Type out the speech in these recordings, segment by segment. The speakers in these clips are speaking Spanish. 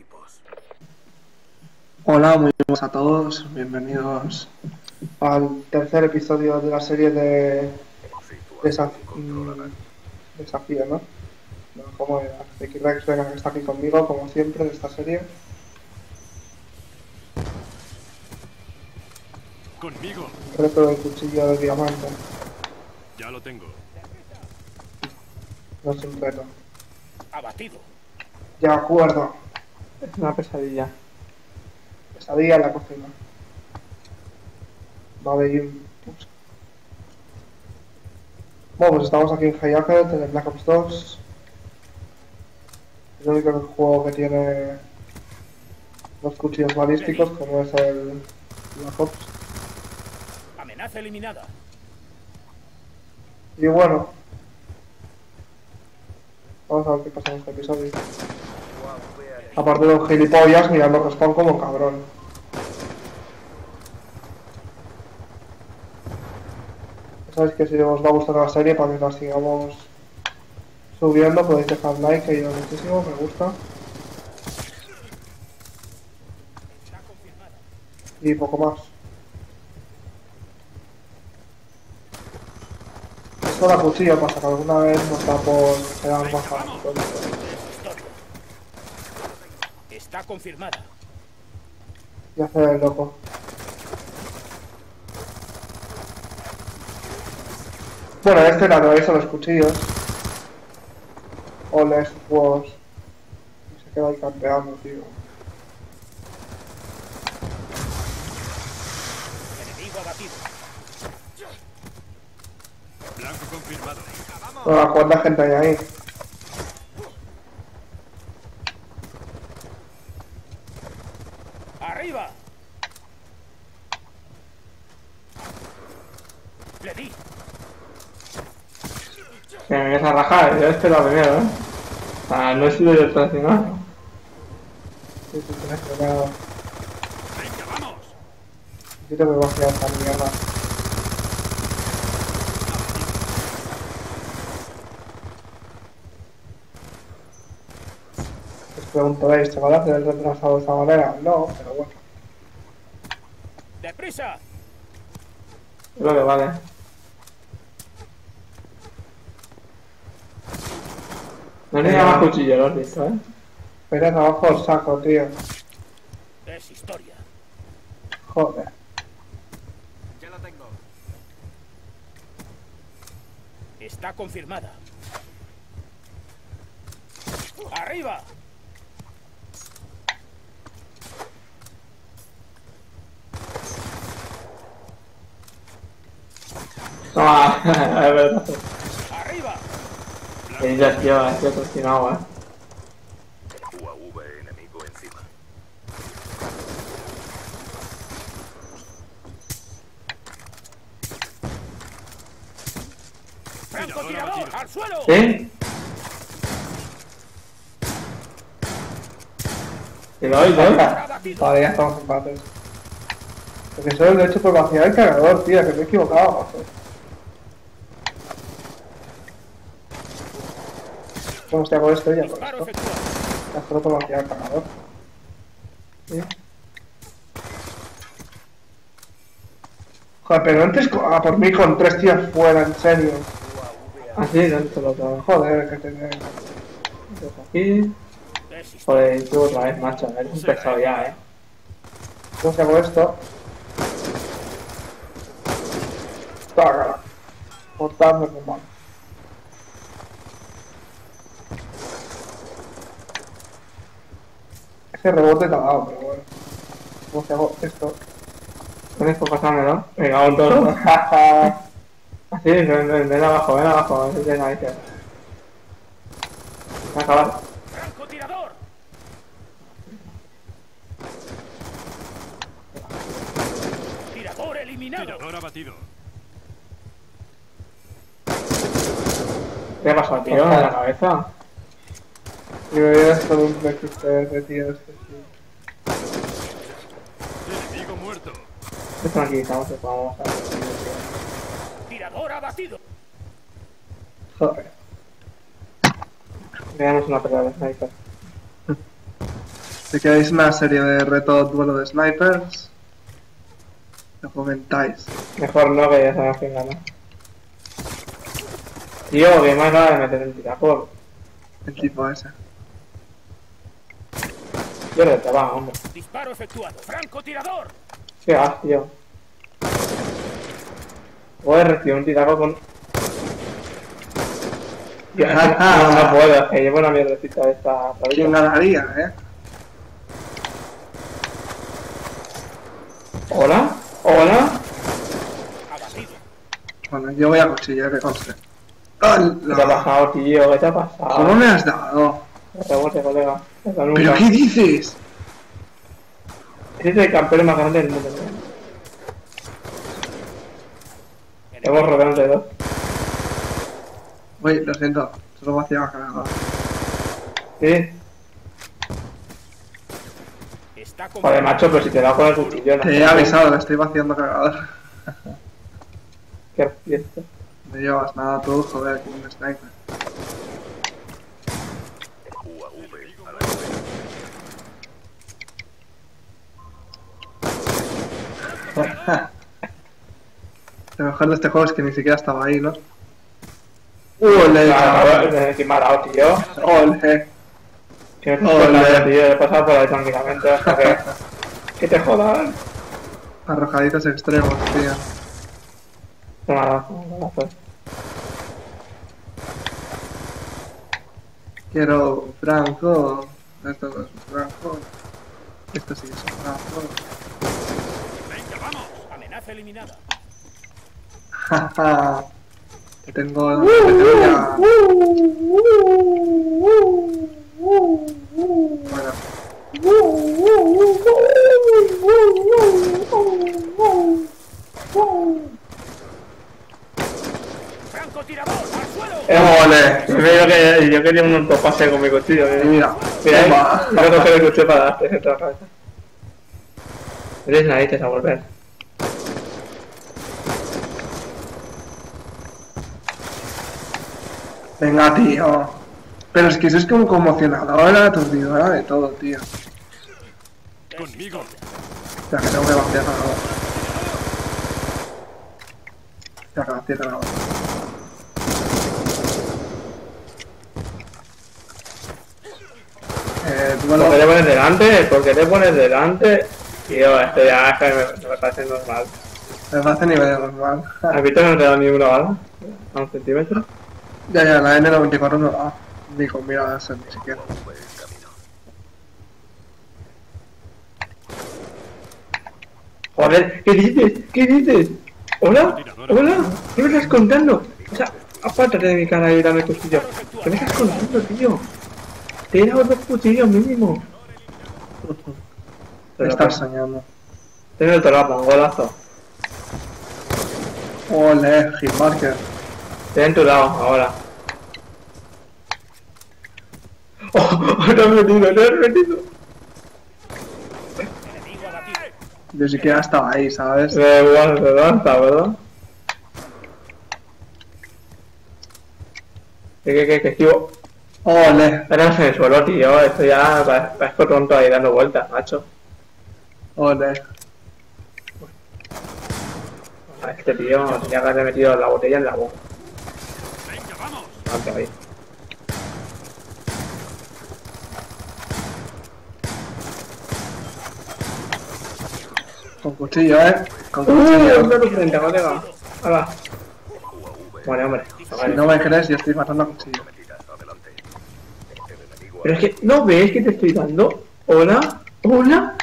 equipos. Hola, muy buenas a todos, bienvenidos al tercer episodio de la serie de Desaf mm, Desafío, ¿no? no como era, Rex Vega que está aquí conmigo, como siempre, de esta serie. Conmigo. Reto del cuchillo de diamante. Ya lo tengo. No es un reto. Abatido. De acuerdo. Es una pesadilla. Pesadilla en la cocina. Vale, y un... ups. Bueno, pues estamos aquí en Hayaka, en el Black Ops 2. Es el único juego que tiene los cuchillos balísticos, como es el Black Ops. Amenaza eliminada. Y bueno, vamos a ver qué pasa en este episodio. Aparte de un gilipollas mirando respawn como cabrón. Sabéis que si os va gustando la serie, para que la sigamos subiendo, podéis dejar like, que ayuda muchísimo, me gusta. Y poco más. Esto la cuchilla pasa que alguna vez nos da por quedar más fácil. Está confirmada. Y hacer el loco. Bueno, este lado eso, los cuchillos. O les juegos. Se queda ahí campeando, tío. Enemigo abatido. Blanco confirmado. Bueno, ¿cuánta gente hay ahí? Arriba. Le di. Que me vienes a rajar, yo espero primero, ¿eh? O sea, no he sido yo el traicionado. Sí, sí, tienes que ver. Venga, vamos. Yo te voy a vaciar esta mierda. Os preguntaréis, ¿se va a hacer el retrasado de esta manera? No, pero bueno. Deprisa. Es lo que vale. No tenía más cuchillo, lo has visto, ¿eh? Pero abajo el saco, tío. Es historia. Joder. Ya lo tengo. Está confirmada. Arriba. Toma, es verdad. Ya, tío, estoy traicionado, ¿eh? UAV enemigo encima. Francotirador, al suelo. ¿Sí? ¿Y lo eh? Abatido. Vale, ya estamos empates. Porque soy el hecho por vaciar el cargador, tío, que me he equivocado, macho. Bueno, si hago esto, ya por Disparo esto. Ya solo por vaciar el cargador. ¿Sí? Joder, pero antes a por mí con tres tíos fuera, en serio. Así, dentro lo todo. Joder, que tener. Aquí. Joder, tú otra vez, macho. Eres un pesado ya, ¿eh? Yo si hago esto. Taca. Cortarme con mano. Ese rebote te ha dado, pero bueno. Como si hago esto. Tienes que pasármelo. Venga, un toro. Así, ven, ven, ven abajo, ven abajo. Ven, ven, ahí. Va a acabar. Francotirador. Tirador eliminado. Tirador abatido. ¿Qué ha pasado, tío? ¿De la cabeza? Y me voy a hacer un XPR, tío. Este, sí. Enemigo muerto. Tranquilizamos, que vamos a ver. Tirador abatido. Joder. Veamos una pelea de sniper. Si queréis una serie de reto duelo de snipers, lo comentáis. Mejor no, que ya sabemos quién gana. Tío, que más va de meter el tiracor. El tipo ese. Yo le estaba, hombre. Disparo efectuado. Francotirador. Qué gas, tío. Voy a recibir un tiraco con... No, no, no puedo, que llevo una mierdecita de esta ¿Quién ganaría, eh? ¿Hola? ¿Hola? Bueno, yo voy a cuchillo, que conste. ¿Qué te ha pasado, tío? ¿Qué te ha pasado? ¿Cómo me has dado? Rebote, colega. ¿Pero qué dices? Ese es el campeón más grande del mundo. tío. Hemos rodeado entre dos. Uy, lo siento, solo vaciaba cargador. Sí. Está con Joder, macho, pero si te da con el cuchillo, Te he avisado que estoy vaciando cargador. Qué fiesta. No llevas nada tú, joder, con un sniper. Lo mejor de este juego es que ni siquiera estaba ahí, ¿no? ¡Ole! Claro, que me ha dado, tío. ¡Ole! Que Ole. tío. He pasado por ahí tranquilamente hasta que... Que te jodan. Arrojaditos extremos, tío ha dado, no me ha dado. Quiero Franco. Esto no es un Franco. Esto sí es un Franco. Venga, vamos. amenaza eliminada. Jaja. Te tengo. Te tengo ya. Bueno, Francotirador. Al suelo. ¡Ole! Yo creo que yo quería un autopase con mi cuchillo. eh. Mira, Mira, voy a coger el cuchillo para darte otra cabeza. Eres narices a volver. Venga, tío. Pero es que eso es como conmocionadora, aturdidora de todo, tío. Conmigo. Ya que tengo que vaciar cargador. Ya que vaciar cargador. Eh, ¿Por qué te pones delante? ¿Por qué te pones delante? Tío, esto ya es que me, me parece normal. Me parece nivel normal. ¿Has visto que no te da ni una bala? A un centímetro. Ya, ya, la N94 no da. Ni con miradas ni siquiera. Joder, ¿qué dices? ¿Qué dices? ¿Hola? ¿Hola? ¿Qué me estás contando? O sea, apártate de mi cara y dame cuchillo. ¿Qué me estás contando, tío? Te he dado dos cuchillos mínimo. Me estás soñando. Tengo el torapa, un golazo. Ole, Hitmarker. Estoy en tu lado, ahora. ¡Oh! ¡No has metido, no has metido! Yo siquiera estaba ahí, ¿sabes? Da igual, se lanza, ¿verdad? ¿Qué, qué, qué, qué, tío? Ole, Eres en el suelo, tío. Esto ya pa- parezco tonto ahí dando vueltas, macho. ole. A Este tío tenía que haber metido la botella en la boca. Venga, vamos. Ahí. Con cuchillo, eh. Con ¡Uh! cuchillo. ¡No lo frente, colega! ¡Hala! Bueno, hombre. Si no me crees, yo estoy matando a cuchillo. Pero es que, ¿no ves que te estoy dando? ¿Hola? ¿Hola?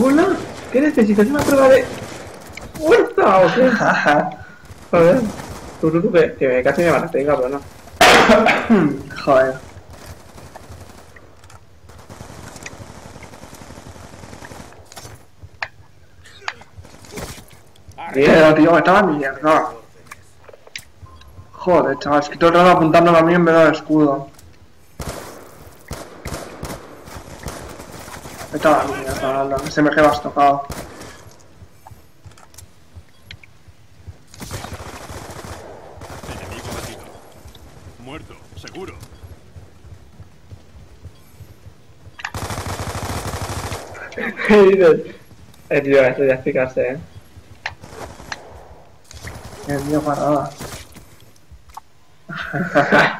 ¿Hola? ¿Qué necesitas? ¿Una prueba de fuerza o qué? A ver. Tú, tú, tú, que, que me casi me mataste, cabrón. ¿no? Joder. Bien. Pero, tío, me estaba mierda. Joder, chaval, es que todo el rato apuntándome a mí en vez del escudo. Me estaba mierda, la que se me quedas tocado. Enemigo batido. Muerto, seguro. ¿Qué dices? Eh, tío, eso ya es picarse, eh. El mío para nada.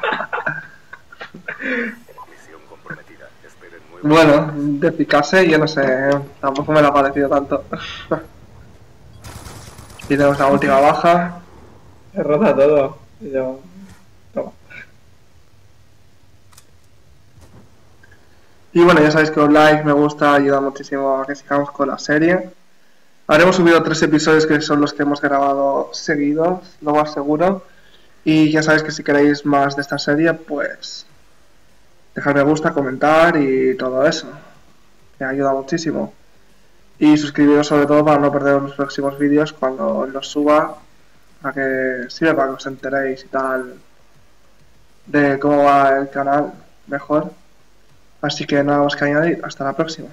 Bueno, de picarse yo no sé, tampoco me lo ha parecido tanto. y tenemos la última baja. Se rota todo. Y yo... Toma. Y bueno, ya sabéis que un like, me gusta, ayuda muchísimo a que sigamos con la serie. Habremos subido tres episodios que son los que hemos grabado seguidos, lo más seguro. Y ya sabéis que si queréis más de esta serie, pues dejar me gusta, comentar y todo eso. Que ayuda muchísimo. Y suscribiros sobre todo para no perder los próximos vídeos cuando los suba. Para que sirva para que os enteréis y tal de cómo va el canal mejor. Así que nada más que añadir. Hasta la próxima.